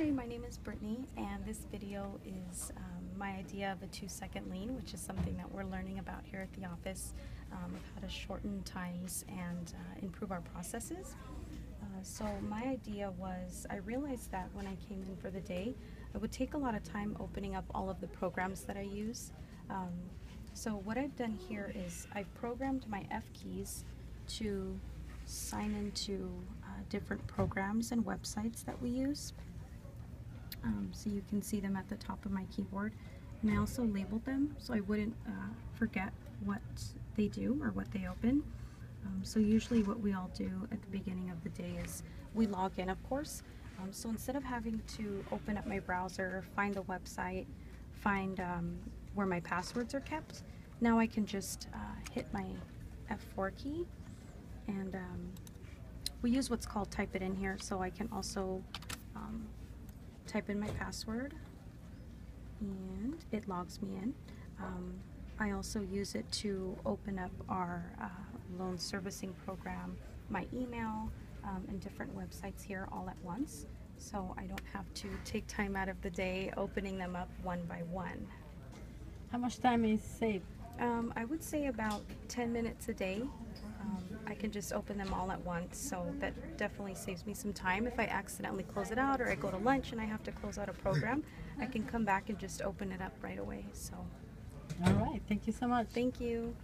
Hi, my name is Brittany, and this video is um, my idea of a two second lean, which is something that we're learning about here at the office um, of how to shorten times and uh, improve our processes. Uh, so, my idea was I realized that when I came in for the day, I would take a lot of time opening up all of the programs that I use. Um, so, what I've done here is I've programmed my F keys to sign into uh, different programs and websites that we use. Um, so you can see them at the top of my keyboard. And I also labeled them so I wouldn't uh, forget what they do or what they open. Um, so usually what we all do at the beginning of the day is we log in, of course. Um, so instead of having to open up my browser, find the website, find um, where my passwords are kept, now I can just uh, hit my F4 key and um, we use what's called TypeItIn here so I can also um, type in my password and it logs me in. Um, I also use it to open up our uh, loan servicing program, my email, um, and different websites here all at once. So I don't have to take time out of the day opening them up one by one. How much time is saved? Um, I would say about 10 minutes a day. Um, I can just open them all at once, so that definitely saves me some time. If I accidentally close it out or I go to lunch and I have to close out a program, I can come back and just open it up right away. So, All right, thank you so much. thank you.